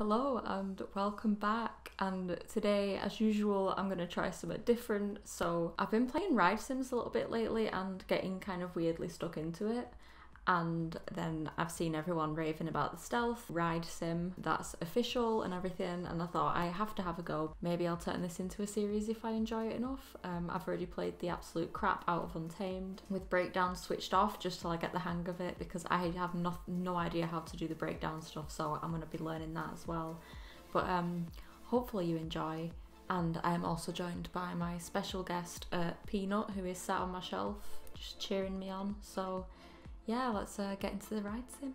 Hello and welcome back. And today, as usual, I'm going to try something different. So, I've been playing Ride Sims a little bit lately and getting kind of weirdly stuck into it. And then I've seen everyone raving about the stealth ride sim that's official and everything. And I thought I have to have a go. Maybe I'll turn this into a series if I enjoy it enough. Um, I've already played the absolute crap out of Untamed with breakdown switched off just till I get the hang of it because I have no, no idea how to do the breakdown stuff. So I'm going to be learning that as well. But um, hopefully you enjoy. And I am also joined by my special guest, uh, Peanut, who is sat on my shelf just cheering me on. So yeah, let's uh, get into the ride sim.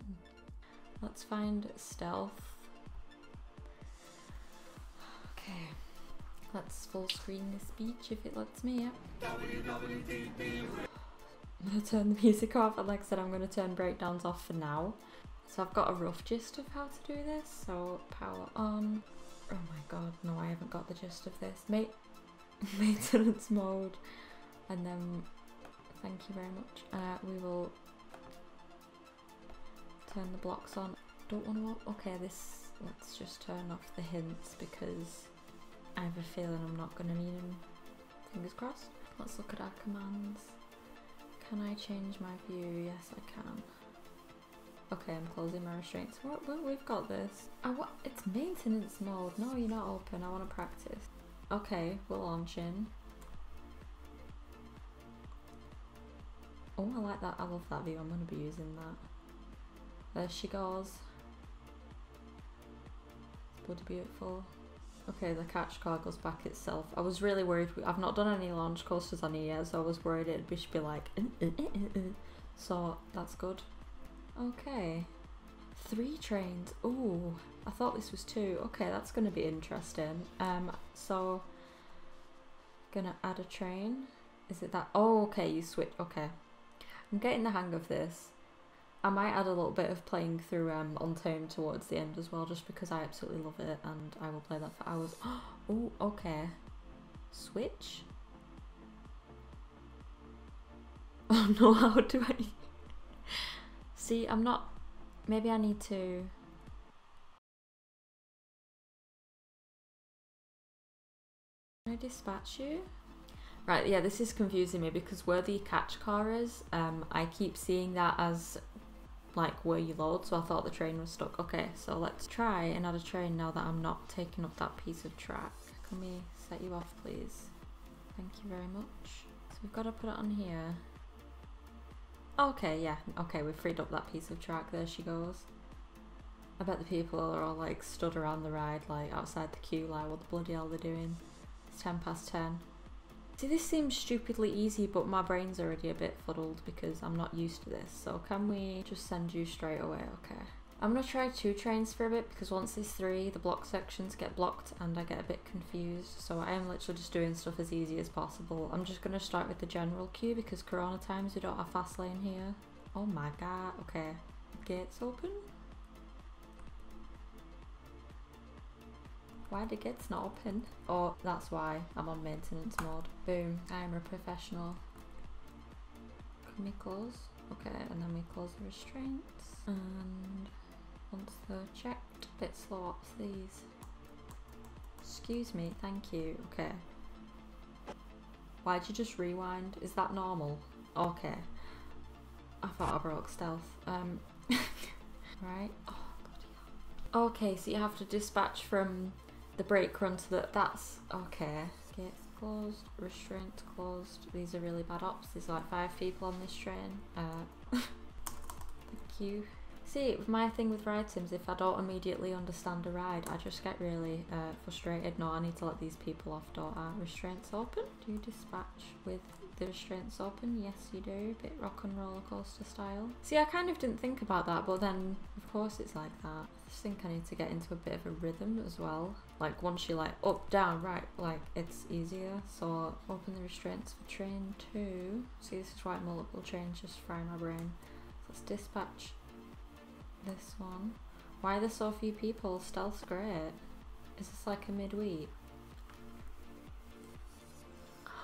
Let's find stealth. Okay, let's full screen this beach if it lets me, yeah. I'm gonna turn the music off, and like I said, I'm gonna turn breakdowns off for now. So I've got a rough gist of how to do this, so power on. Oh my god, no, I haven't got the gist of this. Ma maintenance mode, and then, thank you very much. Uh, we will turn the blocks on. Don't want to, okay, this, let's just turn off the hints because I have a feeling I'm not going to need them. Fingers crossed. Let's look at our commands. Can I change my view? Yes, I can. Okay, I'm closing my restraints. What, we've got this. I? It's maintenance mode. No, you're not open. I want to practice. Okay, we're launching. Oh, I like that. I love that view. I'm going to be using that. There she goes. It's bloody beautiful. Okay, the catch car goes back itself. I was really worried. I've not done any launch coasters on here yet, so I was worried it'd be, be like, uh, uh, uh, so that's good. Okay, three trains. Ooh, I thought this was two. Okay, that's going to be interesting. Um, so gonna add a train. Is it that? Oh, okay, you switch. Okay, I'm getting the hang of this. I might add a little bit of playing through um, Untamed towards the end as well, just because I absolutely love it and I will play that for hours. oh, okay. Switch? Oh no, how do I... See, I'm not... Maybe I need to... Can I dispatch you? Right, yeah, this is confusing me because where the catch car is, um, I keep seeing that as like where you load so I thought the train was stuck. Okay, so let's try another train now that I'm not taking up that piece of track. Can we set you off please? Thank you very much. So we've got to put it on here. Okay, yeah, okay, we've freed up that piece of track. There she goes. I bet the people are all like stood around the ride like outside the queue like what the bloody hell they're doing. It's 10 past 10. See, this seems stupidly easy, but my brain's already a bit fuddled because I'm not used to this. So can we just send you straight away? Okay. I'm going to try two trains for a bit because once there's three, the block sections get blocked and I get a bit confused. So I am literally just doing stuff as easy as possible. I'm just going to start with the general queue because corona times we don't have fast lane here. Oh my god. Okay. Gates open? Why the gates not open? Oh, that's why I'm on maintenance mode. Boom, I'm a professional. Can we close? Okay, and then we close the restraints. And once they're checked, a bit slow up please. Excuse me, thank you. Okay. Why'd you just rewind? Is that normal? Okay. I thought I broke stealth. Um, right. Oh, god. okay, so you have to dispatch from the brake run to the that's okay. Gates closed restraint closed these are really bad ops. There's like five people on this train. Uh thank you. See my thing with ride sims if i don't immediately understand a ride i just get really uh, frustrated. No i need to let these people off. Don't i restraints open. Do you dispatch with the restraints open? Yes, you do. A bit rock and roller coaster style. See, I kind of didn't think about that, but then, of course, it's like that. I just think I need to get into a bit of a rhythm as well. Like, once you're like up, down, right, like, it's easier. So, open the restraints for train two. See, this is why multiple trains just fry my brain. So let's dispatch this one. Why are there so few people? Stealth's great. Is this like a midweek?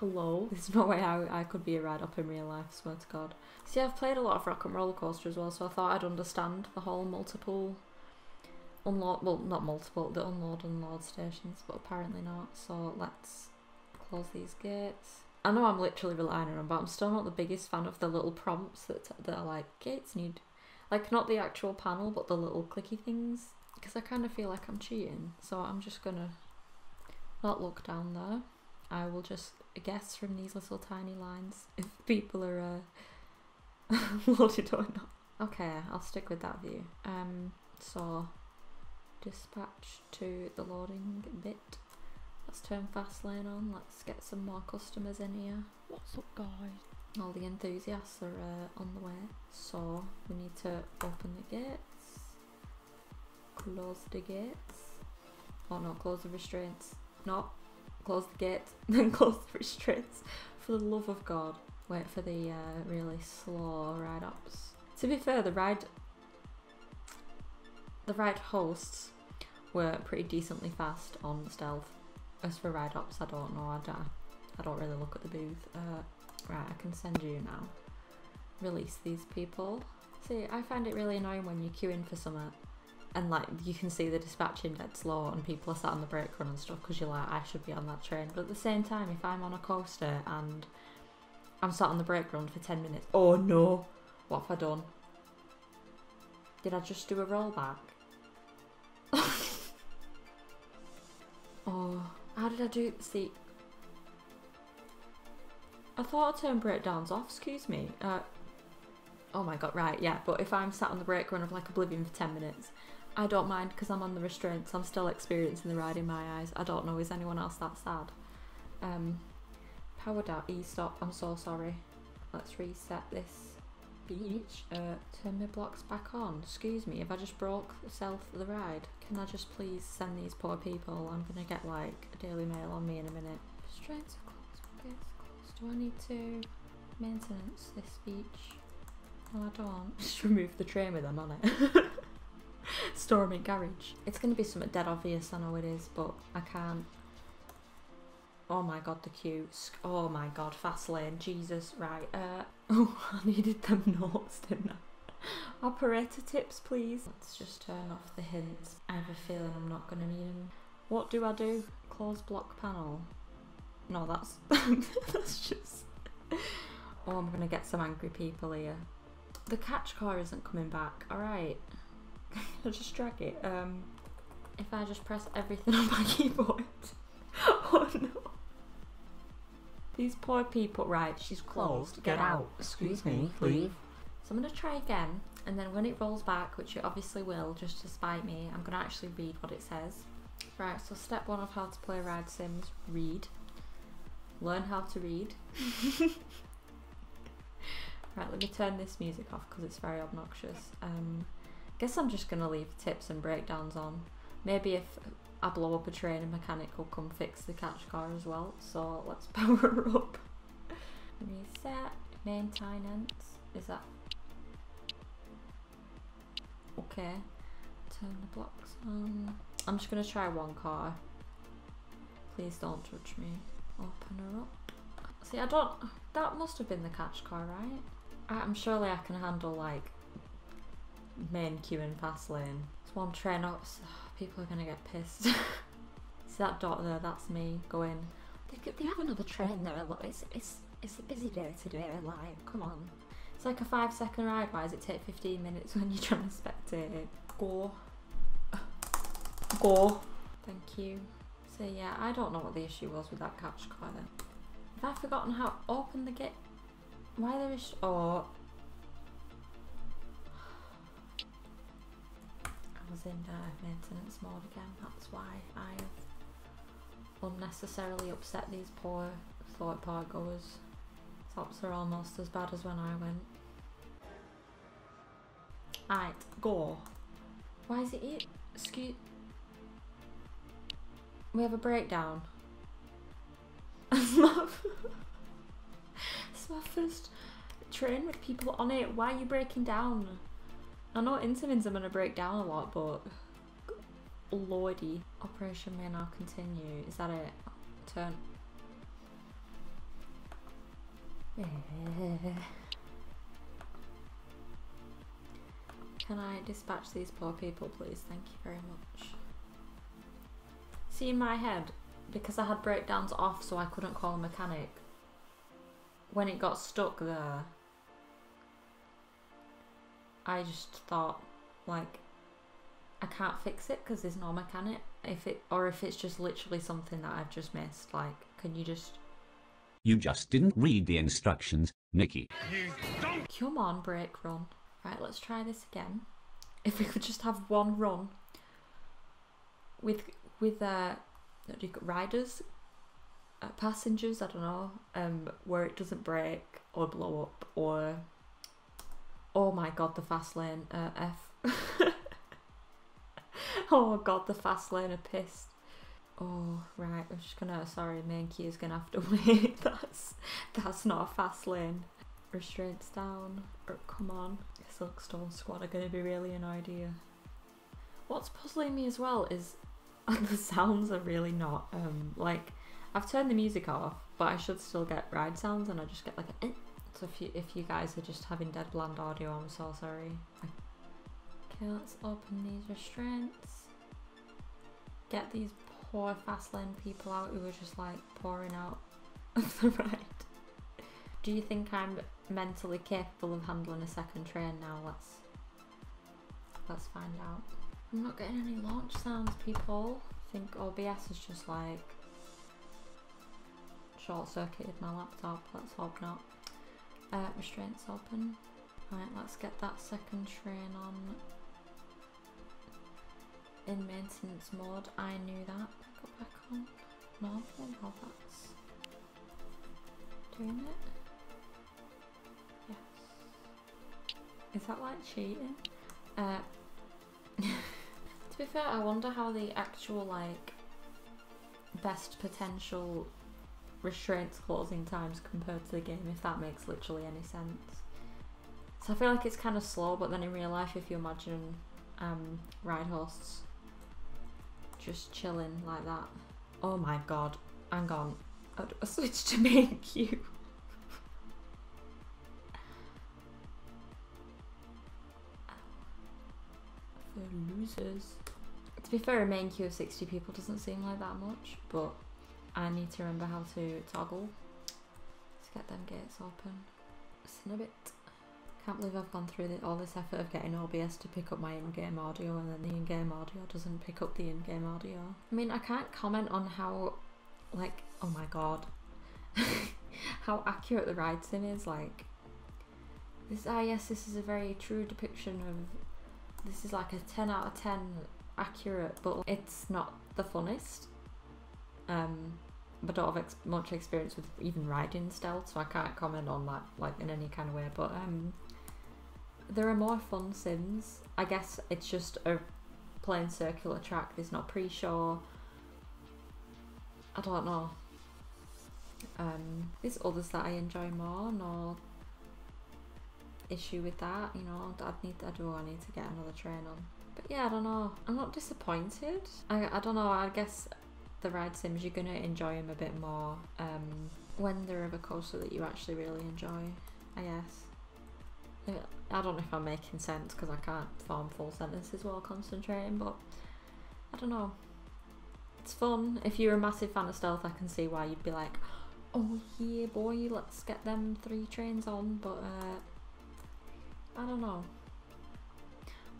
Hello. There's no way I, I could be a ride op in real life, swear to god. See, I've played a lot of Rock and Roller Coaster as well, so I thought I'd understand the whole multiple unload, well, not multiple, the unload and load stations, but apparently not. So let's close these gates. I know I'm literally relying on them, but I'm still not the biggest fan of the little prompts that, that are like, gates need, like not the actual panel, but the little clicky things. Because I kind of feel like I'm cheating. So I'm just gonna not look down there. I will just guess from these little tiny lines if people are uh, loaded or not. Okay, I'll stick with that view. Um, so dispatch to the loading bit. Let's turn fast lane on. Let's get some more customers in here. What's up, guys? All the enthusiasts are uh, on the way. So we need to open the gates, close the gates. Oh no, close the restraints. No, close the gates, then close the restraints. For the love of God. Wait for the uh, really slow ride ops. To be fair, the ride the ride hosts were pretty decently fast on stealth. As for ride ops, I don't know. I don't, I don't really look at the booth. Uh, right, I can send you now. Release these people. See, I find it really annoying when you're queuing for something and like you can see the dispatching dead slow and people are sat on the brake run and stuff because you're like, I should be on that train. But at the same time, if I'm on a coaster and I'm sat on the brake run for 10 minutes, oh no, what have I done? Did I just do a rollback? oh, how did I do? See, I thought I turned breakdowns off. Excuse me. Uh, oh my god, right, yeah. But if I'm sat on the brake run of like Oblivion for ten minutes, I don't mind because I'm on the restraints. I'm still experiencing the ride in my eyes. I don't know. Is anyone else that sad? Um, powered out. E stop. I'm so sorry. Let's reset this beach. Uh, turn my blocks back on. Excuse me, if I just broke self the ride, can I just please send these poor people? I'm gonna get like a Daily Mail on me in a minute. Restraints are closed. Closed. Do I need to maintenance this beach? No, I don't. Just remove the train with them on it. Them garage. It's gonna be something dead obvious. I know it is, but I can't. Oh my god, the queue. Oh my god, fast lane. Jesus, right. Uh, oh, I needed them notes, didn't I? Operator tips, please. Let's just turn off the hints. I have a feeling I'm not going to need them. What do I do? Close block panel. No, that's that's just. Oh, I'm gonna get some angry people here. The catch car isn't coming back. All right, I'll just drag it. Um, if I just press everything on my keyboard. oh no. These poor people. Right, she's closed. Get out. Excuse me, leave. So I'm going to try again, and then when it rolls back, which it obviously will, just to spite me, I'm going to actually read what it says. Right, so step one of how to play Ride Sims read. Learn how to read. right, let me turn this music off because it's very obnoxious. Um, guess I'm just going to leave tips and breakdowns on. Maybe if I blow up a train, a mechanic will come fix the catch car as well. So let's power up. Reset, maintenance. Is that okay? Turn the blocks on. I'm just gonna try one car. Please don't touch me. Open her up. See, I don't. That must have been the catch car, right? I'm surely I can handle like main queue and fast lane. It's one train up. People are gonna get pissed. See that dot there? That's me going. They, they have another train there. Look, it's, it's, it's a busy day today, like, come on. It's like a five second ride. Why does it take 15 minutes when you're trying to spectate it? Go. Go. Thank you. So yeah, I don't know what the issue was with that catch car then. Have I forgotten how to open the gate? Why there is oh was in uh, maintenance mode again. That's why I have unnecessarily upset these poor Thorpe Park goers. Tops are almost as bad as when I went. Alright, go. Why is it? Excuse. We have a breakdown. it's my first train with people on it. Why are you breaking down? I know are going to break down a lot, but lordy. Operation may now continue. Is that it? Turn. Can I dispatch these poor people, please? Thank you very much. See, in my head, because I had breakdowns off so I couldn't call a mechanic, when it got stuck there, I just thought, like, I can't fix it because there's no mechanic. If it or if it's just literally something that I've just missed, like, can you just You just didn't read the instructions, Nikki. come on, brake run? Right, let's try this again. If we could just have one run with with uh, do you call- riders, uh, passengers, I don't know, um, where it doesn't break or blow up or oh my god, the fast lane uh, F. oh god, the fast lane are pissed. Oh right, I'm just gonna sorry, main key is gonna have to wait. that's that's not a fast lane. Restraints down. Or come on. Silkstone squad are gonna be really annoyed here. What's puzzling me as well is the sounds are really not um like I've turned the music off, but I should still get ride sounds and I just get like eh. So if you if you guys are just having dead bland audio, I'm so sorry. Okay, let's open these restraints. Get these poor fast lane people out who are just like pouring out of the ride. Do you think I'm mentally capable of handling a second train now? Let's let's find out. I'm not getting any launch sounds, people. I think OBS is just like short circuited my laptop. Let's hope not. Uh, restraints open. Right, let's get that second train on in maintenance mode. I knew that. Go back on normal while that's doing it. Yes. Is that like cheating? Uh, to be fair, I wonder how the actual like best potential restraints closing times compared to the game, if that makes literally any sense. So I feel like it's kind of slow, but then in real life, if you imagine um, ride hosts just chilling like that. Oh my god, hang on. I switch to main queue? For losers. To be fair, a main queue of 60 people doesn't seem like that much, but I need to remember how to toggle to get them gates open. Snibbit. Can't believe I've gone through all this effort of getting OBS to pick up my in-game audio and then the in-game audio doesn't pick up the in-game audio. I mean, I can't comment on how, like, oh my god, how accurate the sim is. Like, this, ah yes, this is a very true depiction of, this is like a 10 out of 10 accurate, but it's not the funnest. Um, but don't have ex- much experience with even riding stealth, so I can't comment on that like in any kind of way. But um, there are more fun sims. I guess it's just a plain circular track. There's not pre-show. I don't know. Um, there's others that I enjoy more. No issue with that. You know, I need. I do. I need to get another train on. But yeah, I don't know. I'm not disappointed. I. I don't know. I guess the ride sims you're gonna enjoy them a bit more um, when they're of a coaster that you actually really enjoy. I guess. I don't know if I'm making sense because I can't form full sentences while concentrating, but I don't know. It's fun. If you're a massive fan of stealth, I can see why you'd be like, "Oh yeah, boy, let's get them three trains on." But uh, I don't know.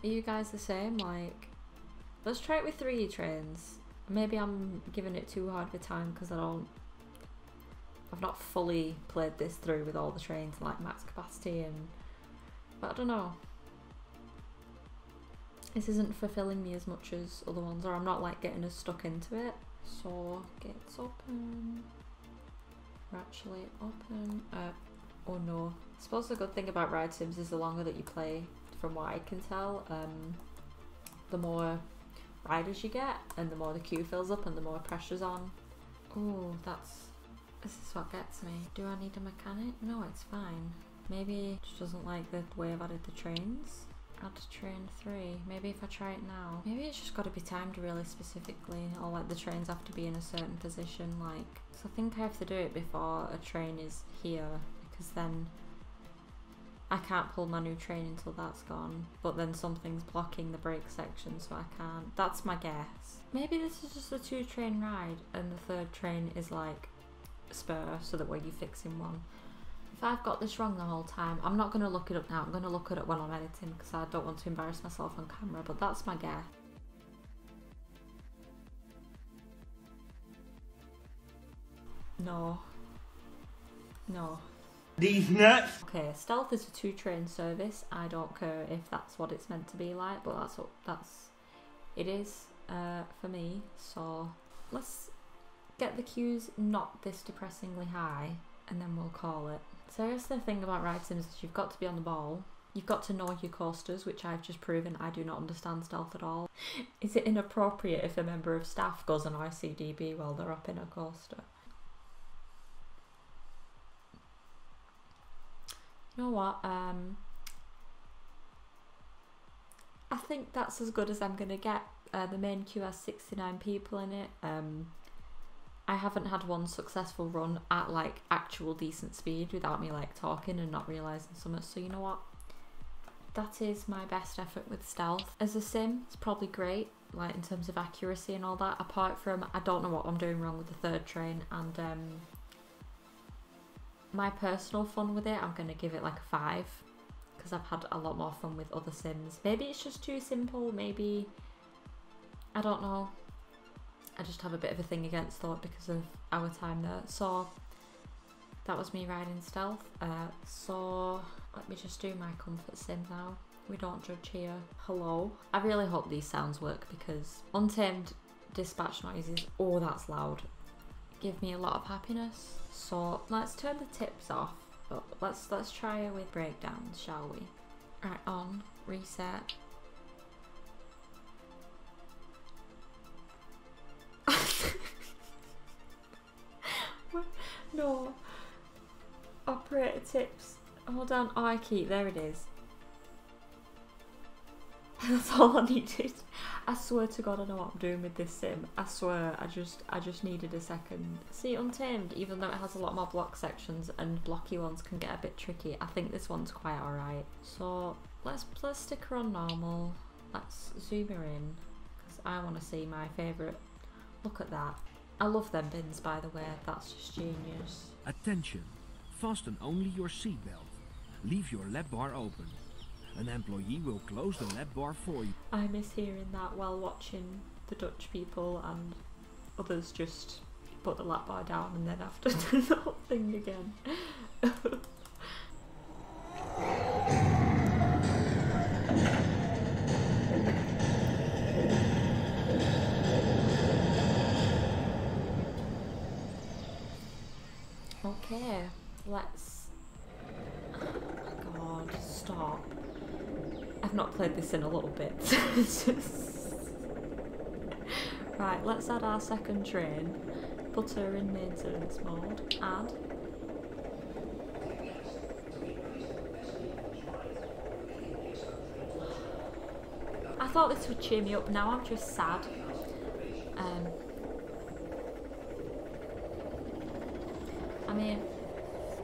Are you guys the same? Like, let's try it with three trains. Maybe I'm giving it too hard of a time because I don't. I've not fully played this through with all the trains like max capacity and. But I don't know. This isn't fulfilling me as much as other ones, or I'm not like getting as stuck into it. So gates open. Actually open. Uh, oh no. I suppose the good thing about ride sims is the longer that you play, from what I can tell, um, the more riders you get and the more the queue fills up and the more pressure's on. Oh, that's this is what gets me. Do I need a mechanic? No, it's fine. Maybe it just doesn't like the way I've added the trains. Add train three. Maybe if I try it now. Maybe it's just got to be timed really specifically, or like the trains have to be in a certain position. Like, so I think I have to do it before a train is here because then I can't pull my new train until that's gone. But then something's blocking the brake section, so I can't. That's my guess. Maybe this is just a two train ride, and the third train is like spur, so that way you're fixing one. If I've got this wrong the whole time, I'm not going to look it up now. I'm going to look at it up when I'm editing because I don't want to embarrass myself on camera, but that's my guess. No. No. These nuts. Okay, stealth is a two train service. I don't care if that's what it's meant to be like, but that's what that's it is uh, for me. So let's get the cues not this depressingly high, and then we'll call it. So here's the thing about ride sims is you've got to be on the ball. You've got to know your coasters, which I've just proven I do not understand stealth at all. Is it inappropriate if a member of staff goes on RCDB while they're up in a coaster? You know what? Um, I think that's as good as I'm gonna get. Uh, the main queue has 69 people in it. Um, I haven't had one successful run at like actual decent speed without me like talking and not realizing something. So you know what? That is my best effort with stealth. As a sim, it's probably great, like in terms of accuracy and all that. Apart from, I don't know what I'm doing wrong with the third train, and um, my personal fun with it, I'm gonna give it like a five because I've had a lot more fun with other sims. Maybe it's just too simple. Maybe I don't know. I just have a bit of a thing against Thorpe because of our time there. So that was me riding stealth. Uh, so let me just do my comfort sim now. We don't judge here. Hello. I really hope these sounds work because untamed dispatch noises. Oh, that's loud. Give me a lot of happiness. So let's turn the tips off. But let's let's try it with breakdowns, shall we? Right, on, reset. no. Operator tips. Hold on. Oh, I keep. There it is. That's all I needed. I swear to God, I know what I'm doing with this sim. I swear, I just, I just needed a second. See, Untamed, even though it has a lot more block sections and blocky ones can get a bit tricky, I think this one's quite alright. So let's let's stick her on normal. Let's zoom her in because I want to see my favourite. Look at that. I love them bins, by the way. That's just genius. Attention! Fasten only your seatbelt. Leave your lap bar open. An employee will close the lap bar for you. I miss hearing that while watching the Dutch people and others just put the lap bar down and then have to do the whole thing again. okay, let's. Oh God, stop. I've not played this in a little bit. Right, let's add our second train. Put her in maintenance mode. Add. I thought this would cheer me up. Now I'm just sad. Um, I mean,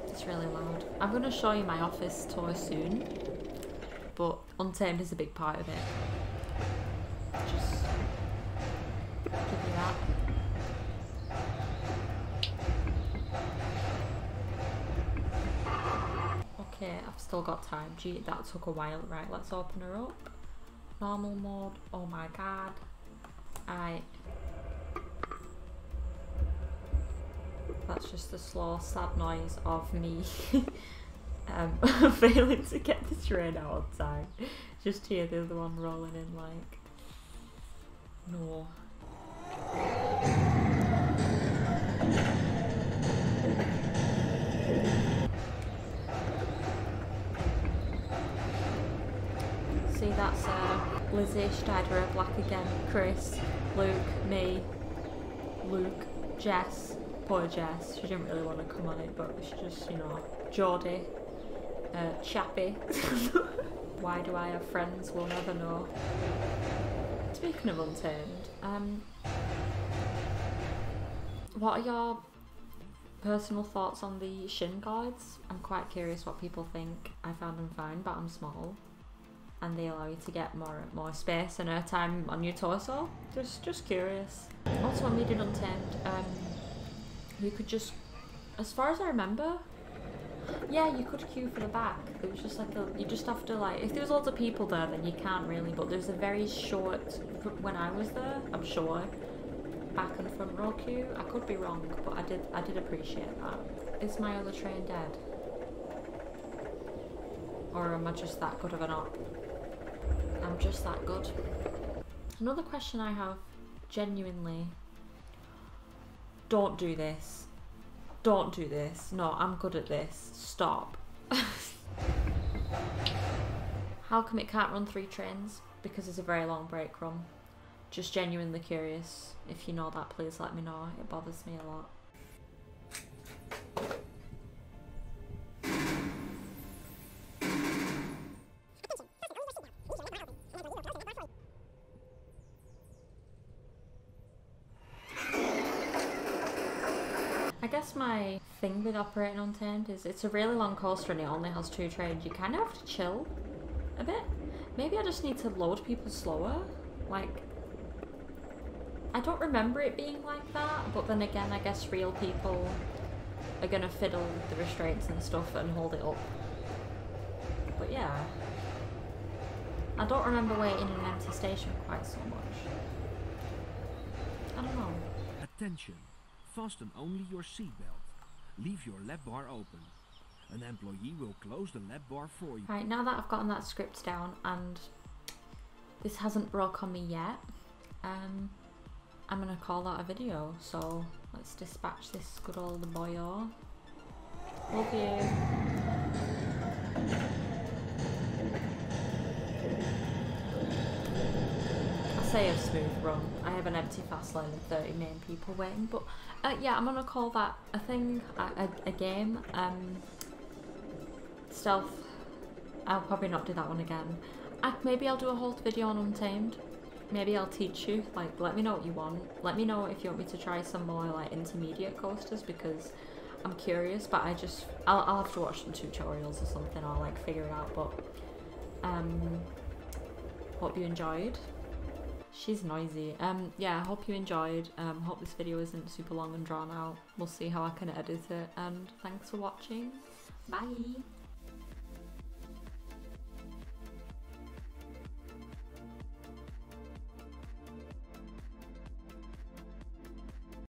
it's really loud. I'm going to show you my office tour soon but Untamed is a big part of it. Just give you that. Okay, I've still got time. Gee, that took a while. Right, let's open her up. Normal mode. Oh my god. I. That's just the slow, sad noise of me um, failing to get the train out on time. Just hear the other one rolling in like, no. See, that's uh, Lizzie, Schneider, Black again, Chris, Luke, me, Luke, Jess, poor Jess. She didn't really want to come on it, but she just, you know, Geordie, uh, Chappie. Why do I have friends? We'll never know. Speaking of Untamed, um, what are your personal thoughts on the shin guards. I'm quite curious what people think. I found them fine, but I'm small. And they allow you to get more more space and airtime on your torso. Just just curious. Also, I'm reading Untamed. Um, you could just, as far as I remember, yeah, you could queue for the back. It was just like a, you just have to like, if there's lots of people there, then you can't really. But there's a very short. When I was there, I'm sure, back and front row queue. I could be wrong, but I did I did appreciate that. Is my other train dead? Or am I just that good of an op? I'm just that good. Another question I have, genuinely. Don't do this. Don't do this. No, I'm good at this. Stop. How come it can't run three trains? Because it's a very long brake run. Just genuinely curious. If you know that, please let me know. It bothers me a lot. Thing with operating on Untamed is it's a really long coaster and it only has two trains. You kind of have to chill a bit. Maybe I just need to load people slower. Like, I don't remember it being like that, but then again, I guess real people are gonna fiddle with the restraints and stuff and hold it up. But yeah. I don't remember waiting in an empty station quite so much. I don't know. Attention. Fasten only your seatbelt. Leave your lap bar open. An employee will close the lap bar for you. Right, now that I've gotten that script down and this hasn't broke on me yet, um, I'm gonna call that a video. So let's dispatch this good old boyo. Love you. Say a smooth run. I have an empty fast lane and 30 main people waiting, but uh, yeah, I'm gonna call that a thing, a, a, a game. Um, stealth. I'll probably not do that one again. Maybe I'll do a whole video on Untamed. Maybe I'll teach you. Like, let me know what you want. Let me know if you want me to try some more like intermediate coasters because I'm curious. But I just I'll, I'll have to watch some tutorials or something or like figure it out. But um, hope you enjoyed. She's noisy. Um, yeah, I hope you enjoyed. Um, hope this video isn't super long and drawn out. We'll see how I can edit it. And thanks for watching. Bye.